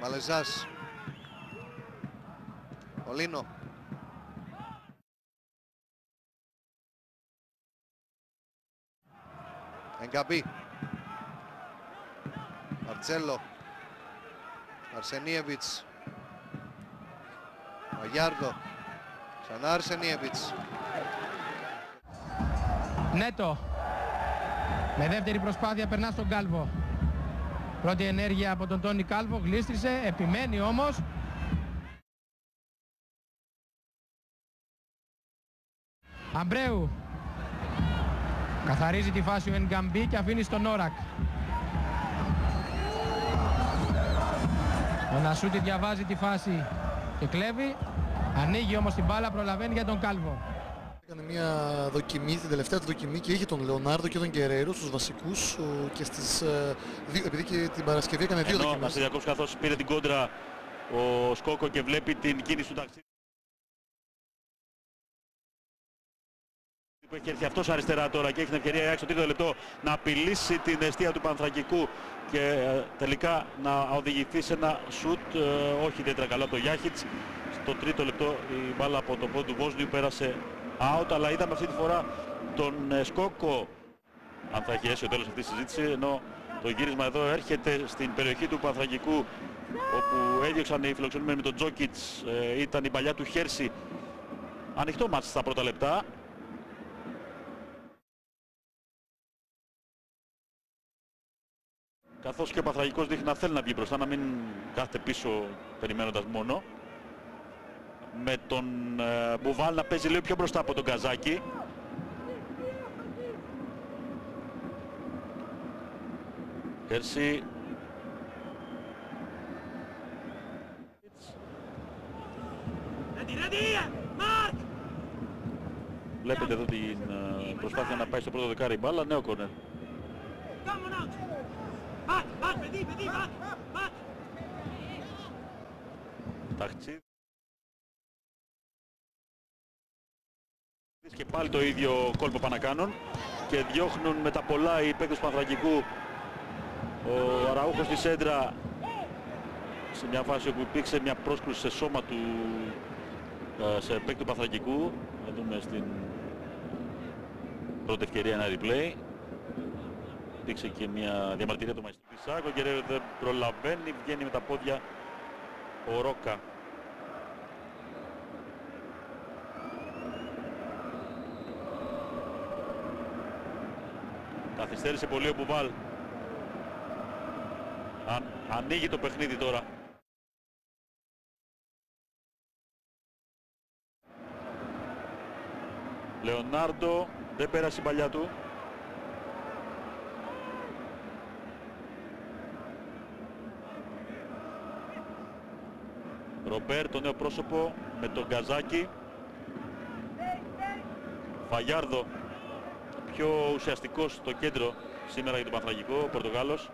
Μαλεζάς. Ο Λίνο. Εγκαμπή. Μαρτσέλο. Αρσενίεβιτς. Μαγιάρδο. Ξανά Αρσενίεβιτς. Νέτο. Με δεύτερη προσπάθεια περνά στον Κάλβο. Πρώτη ενέργεια από τον Τόνι Κάλβο, γλίστρισε, επιμένει όμως. Αμπρέου. Καθαρίζει τη φάση ο Ενγκαμπή και αφήνει στον Όρακ. Ο Νασούτη διαβάζει τη φάση και κλέβει. Ανοίγει όμως την μπάλα, προλαβαίνει για τον Κάλβο. Έκανε μια δοκιμή, την τελευταία του δοκιμή και είχε τον Λεωνάρδο και τον Γκερέρο στους βασικούς ο, και στις, ε, δύο, επειδή και την Παρασκευή έκανε δύο Ενώ δοκιμές. Μαστηριακός καθώς πήρε την κόντρα ο Σκόκο και βλέπει την κίνηση του ταξίδι. που έχει έρθει αυτός αριστερά τώρα και έχει την ευκαιρία στο τρίτο λεπτό να απειλήσει την αιστεία του Πανθρακικού και ε, τελικά να οδηγηθεί σε ένα σουτ ε, όχι ιδιαίτερα καλό από το Γιάχιτς στο τρίτο λεπτό η μπάλα από το πόδι του Βόσνιου πέρασε out αλλά είδαμε αυτή τη φορά τον ε, Σκόκο. Αν θα έχει έσει ο τέλος αυτής της συζήτησης ενώ το γύρισμα εδώ έρχεται στην περιοχή του Πανθρακικού όπου έδιωξαν οι φιλοξενούμενοι με τον Τζόκιτς. Ε, ήταν η παλιά του Χέρση. Ανοιχτό μάτς στα πρώτα λεπτά. Καθώς και ο Παθραγικός δείχνει να θέλει να βγει μπροστά, να μην κάθεται πίσω περιμένοντας μόνο. Με τον ε, Μπουβάλ να παίζει λίγο πιο μπροστά από τον Καζάκη. Κέρσι. Βλέπετε εδώ την ε, προσπάθεια να πάει στο πρώτο δεκάρι η μπάλα, νέο κόρνερ. Ταχτσίδης και πάλι το ίδιο κόλπο πάνε να κάνουν και διώχνουν με τα πολλά οι παίκτες του Πανθρακικού ο Αραούχος στη σέντρα. Σε μια φάση όπου υπήρξε μια πρόσκρουση σε σώμα του ε, σε παίκτη του Πανθρακικού. Να δούμε στην πρώτη ευκαιρία ένα replay. Υπήρξε και μια διαμαρτυρία του Μαϊστρού Πισάκο και δεν προλαβαίνει, βγαίνει με τα πόδια ο Ρόκα. Καθυστέρησε πολύ ο Μπουβάλ. Αν, ανοίγει το παιχνίδι τώρα. Λεωνάρντο δεν πέρασε η παλιά του. Ρομπέρ το νέο πρόσωπο με τον Γκαζάκη. Φαγιάρδο πιο ουσιαστικός στο κέντρο σήμερα για τον Πανθραγικό, ο Πορτογάλος.